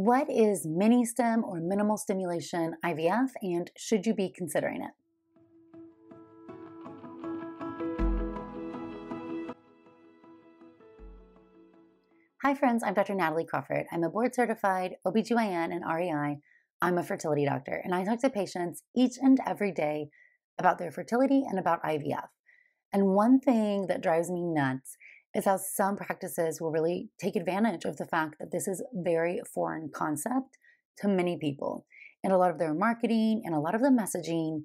What is mini stim or minimal stimulation IVF and should you be considering it? Hi friends, I'm Dr. Natalie Crawford. I'm a board certified OBGYN and REI. I'm a fertility doctor and I talk to patients each and every day about their fertility and about IVF. And one thing that drives me nuts is how some practices will really take advantage of the fact that this is very foreign concept to many people. And a lot of their marketing and a lot of the messaging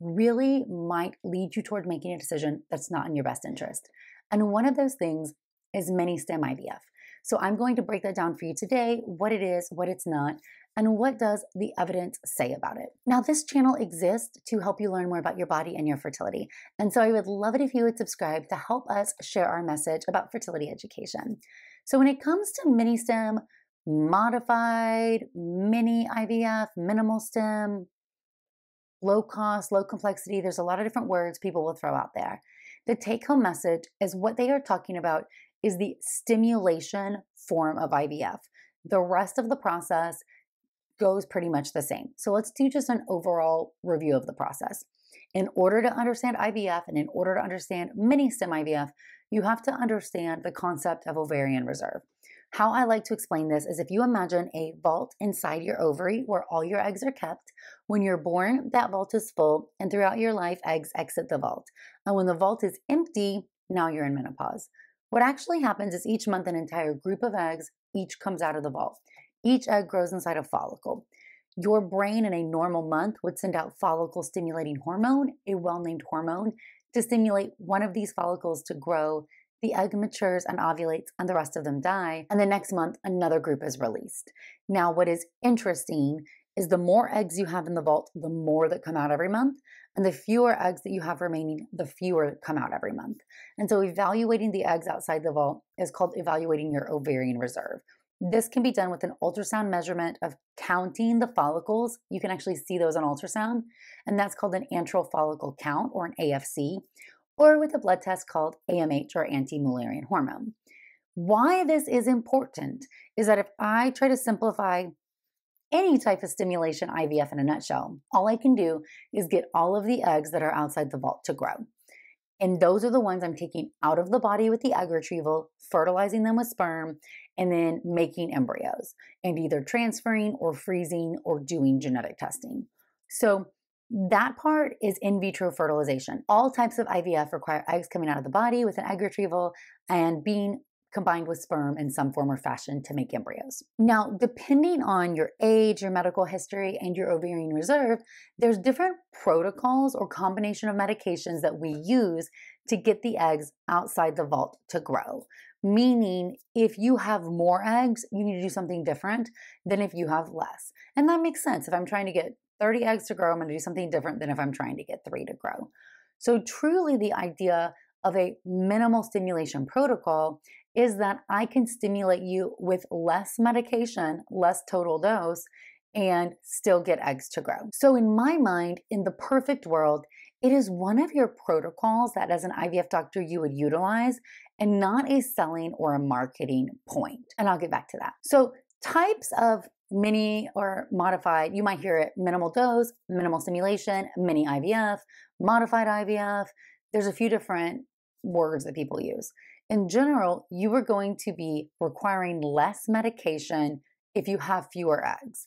really might lead you toward making a decision that's not in your best interest. And one of those things is mini stim IVF. So I'm going to break that down for you today, what it is, what it's not, and what does the evidence say about it. Now, this channel exists to help you learn more about your body and your fertility. And so I would love it if you would subscribe to help us share our message about fertility education. So when it comes to mini stim, modified, mini IVF, minimal stim, low cost, low complexity, there's a lot of different words people will throw out there. The take home message is what they are talking about is the stimulation form of IVF. The rest of the process goes pretty much the same. So let's do just an overall review of the process. In order to understand IVF and in order to understand mini stim IVF, you have to understand the concept of ovarian reserve. How I like to explain this is if you imagine a vault inside your ovary where all your eggs are kept, when you're born, that vault is full, and throughout your life, eggs exit the vault. And when the vault is empty, now you're in menopause. What actually happens is each month, an entire group of eggs each comes out of the vault. Each egg grows inside a follicle. Your brain in a normal month would send out follicle stimulating hormone, a well named hormone, to stimulate one of these follicles to grow. The egg matures and ovulates, and the rest of them die. And the next month, another group is released. Now, what is interesting is the more eggs you have in the vault, the more that come out every month. And the fewer eggs that you have remaining, the fewer come out every month. And so evaluating the eggs outside the vault is called evaluating your ovarian reserve. This can be done with an ultrasound measurement of counting the follicles. You can actually see those on ultrasound, and that's called an antral follicle count or an AFC, or with a blood test called AMH or anti Mullerian hormone. Why this is important is that if I try to simplify any type of stimulation IVF in a nutshell, all I can do is get all of the eggs that are outside the vault to grow. And those are the ones I'm taking out of the body with the egg retrieval, fertilizing them with sperm, and then making embryos and either transferring or freezing or doing genetic testing. So that part is in vitro fertilization. All types of IVF require eggs coming out of the body with an egg retrieval and being combined with sperm in some form or fashion to make embryos. Now, depending on your age, your medical history, and your ovarian reserve, there's different protocols or combination of medications that we use to get the eggs outside the vault to grow. Meaning, if you have more eggs, you need to do something different than if you have less. And that makes sense. If I'm trying to get 30 eggs to grow, I'm going to do something different than if I'm trying to get three to grow. So, truly, the idea of a minimal stimulation protocol is that I can stimulate you with less medication, less total dose, and still get eggs to grow. So, in my mind, in the perfect world, it is one of your protocols that as an IVF doctor you would utilize and not a selling or a marketing point. And I'll get back to that. So, types of mini or modified, you might hear it minimal dose, minimal stimulation, mini IVF, modified IVF. There's a few different words that people use. In general, you are going to be requiring less medication if you have fewer eggs.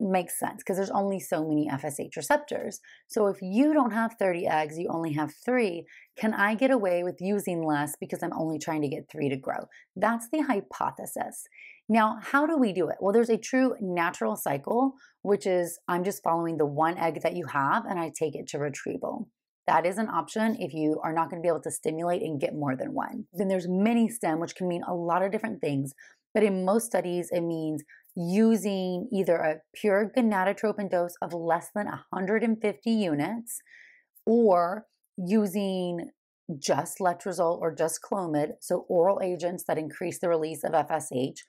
Makes sense because there's only so many FSH receptors. So if you don't have 30 eggs, you only have three, can I get away with using less because I'm only trying to get three to grow? That's the hypothesis. Now, how do we do it? Well, there's a true natural cycle, which is I'm just following the one egg that you have and I take it to retrieval. That is an option if you are not going to be able to stimulate and get more than one. Then there's mini stem, which can mean a lot of different things. But in most studies, it means using either a pure gonadotropin dose of less than 150 units or using just letrozole or just clomid, so oral agents that increase the release of FSH,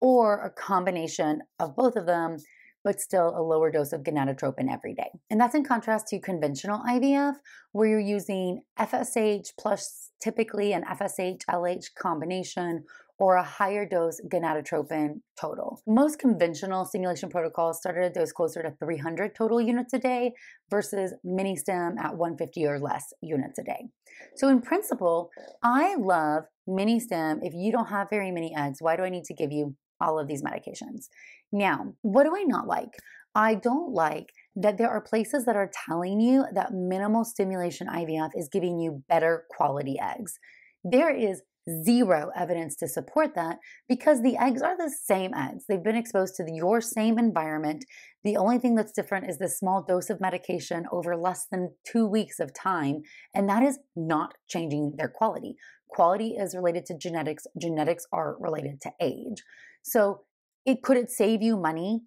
or a combination of both of them but still a lower dose of gonadotropin every day. And that's in contrast to conventional IVF, where you're using FSH plus typically an FSH LH combination or a higher dose gonadotropin total. Most conventional stimulation protocols started at dose closer to 300 total units a day versus MiniStim at 150 or less units a day. So in principle, I love MiniStim if you don't have very many eggs. Why do I need to give you all of these medications? Now, what do I not like? I don't like that there are places that are telling you that minimal stimulation IVF is giving you better quality eggs. There is zero evidence to support that because the eggs are the same eggs. They've been exposed to your same environment. The only thing that's different is the small dose of medication over less than two weeks of time, and that is not changing their quality. Quality is related to genetics, genetics are related to age. So, it could it save you money?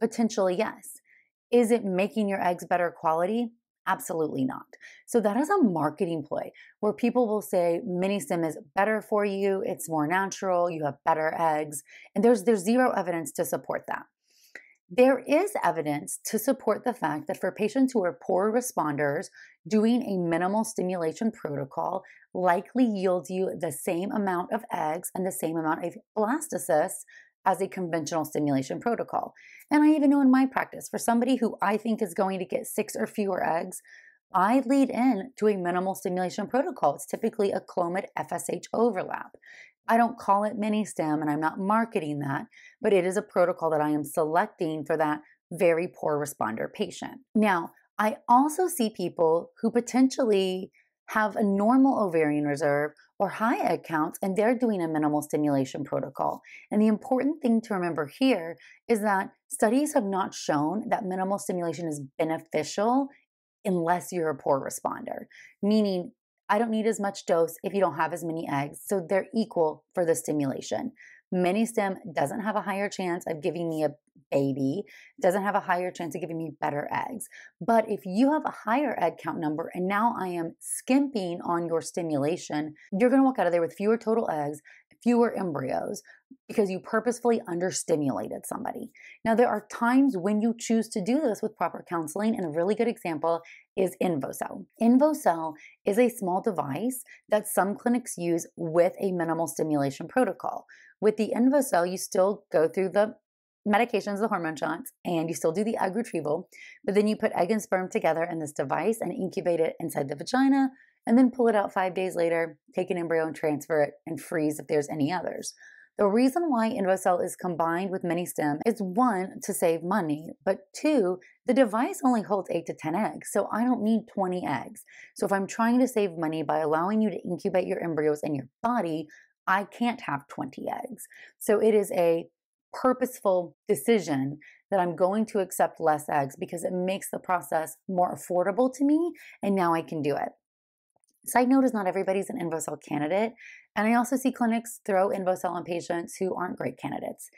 Potentially, yes. Is it making your eggs better quality? Absolutely not. So that is a marketing ploy where people will say mini stim is better for you, it's more natural, you have better eggs, and there's there's zero evidence to support that. There is evidence to support the fact that for patients who are poor responders, doing a minimal stimulation protocol likely yields you the same amount of eggs and the same amount of blastocysts as a conventional stimulation protocol. And I even know in my practice, for somebody who I think is going to get six or fewer eggs, I lead in to a minimal stimulation protocol. It's typically a Clomid FSH overlap. I don't call it MiniStim and I'm not marketing that, but it is a protocol that I am selecting for that very poor responder patient. Now, I also see people who potentially have a normal ovarian reserve or high egg counts and they're doing a minimal stimulation protocol. And the important thing to remember here is that studies have not shown that minimal stimulation is beneficial unless you're a poor responder, meaning I don't need as much dose if you don't have as many eggs. So they're equal for the stimulation. MiniStim doesn't have a higher chance of giving me a baby, doesn't have a higher chance of giving me better eggs. But if you have a higher egg count number and now I am skimping on your stimulation, you're to walk out of there with fewer total eggs, fewer embryos because you purposefully understimulated somebody. Now, there are times when you choose to do this with proper counseling, and a really good example is InvoCell. InvoCell is a small device that some clinics use with a minimal stimulation protocol. With the InvoCell, you still go through the medications, the hormone shots, and you still do the egg retrieval, but then you put egg and sperm together in this device and incubate it inside the vagina, and then pull it out five days later, take an embryo and transfer it, and freeze if there's any others. The reason why InvoCell is combined with MiniStim is one, to save money, but two, the device only holds 8 to 10 eggs, so I don't need 20 eggs. So if I'm trying to save money by allowing you to incubate your embryos in your body, I can't have 20 eggs. So it is a purposeful decision that I'm going to accept less eggs because it makes the process more affordable to me and now I can do it. Side note is not everybody's an InvoCell candidate. And I also see clinics throw InvoCell on patients who aren't great candidates.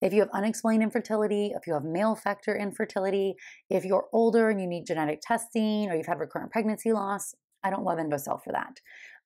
If you have unexplained infertility, if you have male factor infertility, if you're older and you need genetic testing or you've had recurrent pregnancy loss, I don't love InvoCell for that.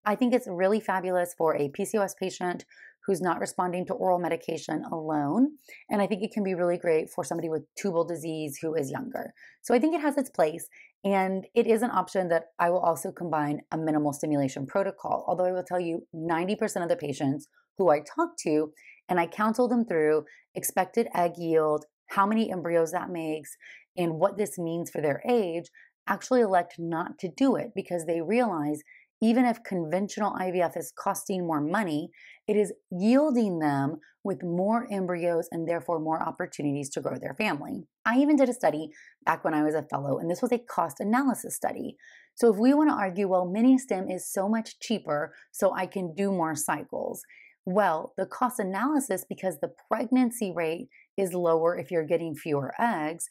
I think it's really fabulous for a PCOS patient who's not responding to oral medication alone. And I think it can be really great for somebody with tubal disease who is younger. So I think it has its place. And it is an option that I will also combine a minimal stimulation protocol. Although I will tell you, 90% of the patients who I talk to and I counsel them through expected egg yield, how many embryos that makes, and what this means for their age actually elect not to do it because they realize even if conventional IVF is costing more money, it is yielding them with more embryos and therefore more opportunities to grow their family. I even did a study back when I was a fellow, and this was a cost analysis study. So if we want to argue, well, mini stim is so much cheaper, so I can do more cycles. Well, the cost analysis, because the pregnancy rate is lower if you're getting fewer eggs,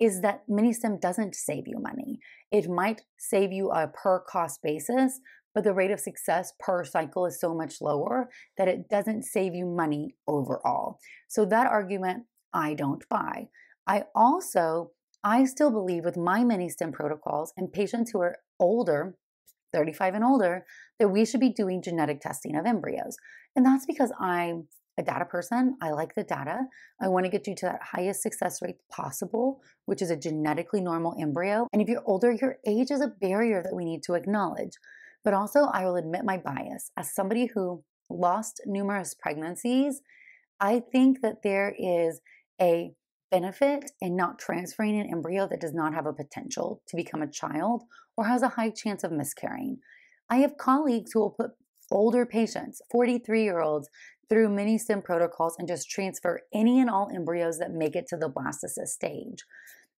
is that MiniStim doesn't save you money. It might save you a per cost basis, but the rate of success per cycle is so much lower that it doesn't save you money overall. So that argument I don't buy. I also I still believe with my MiniStim protocols and patients who are older, 35 and older, that we should be doing genetic testing of embryos. And that's because I a data person. I like the data. I want to get you to that highest success rate possible, which is a genetically normal embryo. And if you're older, your age is a barrier that we need to acknowledge. But also, I will admit my bias. As somebody who lost numerous pregnancies, I think that there is a benefit in not transferring an embryo that does not have a potential to become a child or has a high chance of miscarrying. I have colleagues who will put older patients, 43 year olds, through mini stim protocols and just transfer any and all embryos that make it to the blastocyst stage.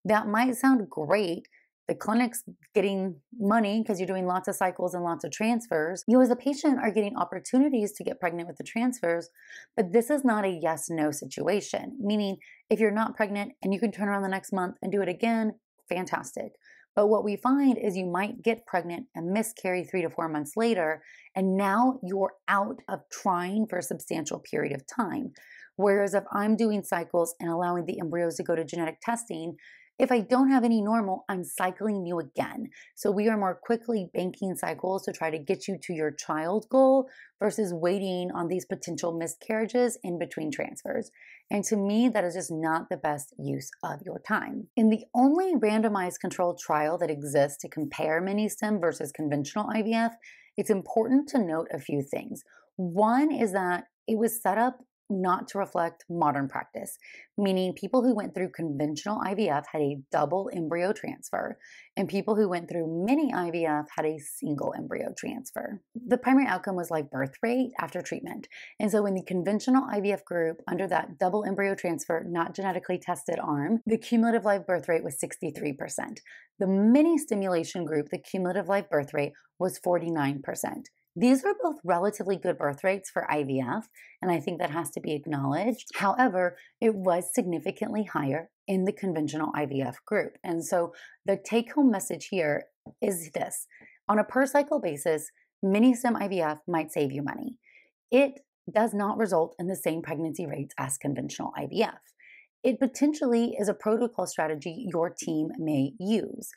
That might sound great. The clinic's getting money because you're doing lots of cycles and lots of transfers. You, as a patient, are getting opportunities to get pregnant with the transfers, but this is not a yes no situation. Meaning, if you're not pregnant and you can turn around the next month and do it again, fantastic. But what we find is you might get pregnant and miscarry three to four months later, and now you're out of trying for a substantial period of time. Whereas if I'm doing cycles and allowing the embryos to go to genetic testing, if I don't have any normal, I'm cycling you again. So we are more quickly banking cycles to try to get you to your child goal versus waiting on these potential miscarriages in between transfers. And to me, that is just not the best use of your time. In the only randomized controlled trial that exists to compare mini stim versus conventional IVF, it's important to note a few things. One is that it was set up not to reflect modern practice, meaning people who went through conventional IVF had a double embryo transfer, and people who went through mini IVF had a single embryo transfer. The primary outcome was live birth rate after treatment. And so, in the conventional IVF group, under that double embryo transfer, not genetically tested arm, the cumulative live birth rate was 63%. The mini stimulation group, the cumulative live birth rate was 49%. These are both relatively good birth rates for IVF, and I think that has to be acknowledged. However, it was significantly higher in the conventional IVF group. And so the take home message here is this on a per cycle basis, mini stim IVF might save you money. It does not result in the same pregnancy rates as conventional IVF. It potentially is a protocol strategy your team may use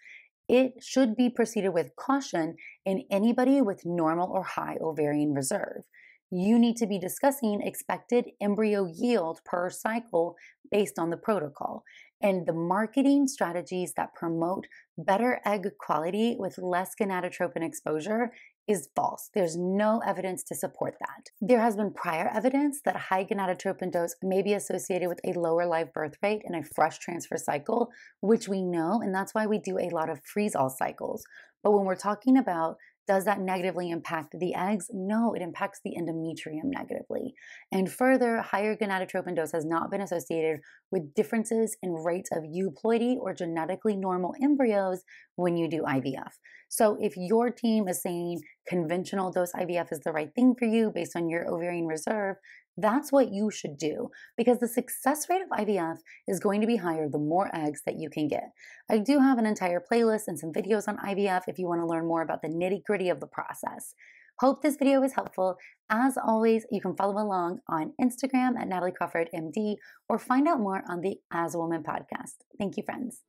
it should be proceeded with caution in anybody with normal or high ovarian reserve. You need to be discussing expected embryo yield per cycle based on the protocol and the marketing strategies that promote better egg quality with less gonadotropin exposure is false. There's no evidence to support that. There has been prior evidence that a high gonadotropin dose may be associated with a lower live birth rate in a fresh transfer cycle, which we know, and that's why we do a lot of freeze all cycles. But when we're talking about does that negatively impact the eggs? No, it impacts the endometrium negatively. And further, higher gonadotropin dose has not been associated with differences in rates of euploidy or genetically normal embryos when you do IVF. So if your team is saying conventional dose IVF is the right thing for you based on your ovarian reserve, that's what you should do because the success rate of IVF is going to be higher the more eggs that you can get. I do have an entire playlist and some videos on IVF if you want to learn more about the nitty gritty of the process. Hope this video was helpful. As always, you can follow along on Instagram at Natalie Crawford MD or find out more on the As a Woman podcast. Thank you, friends.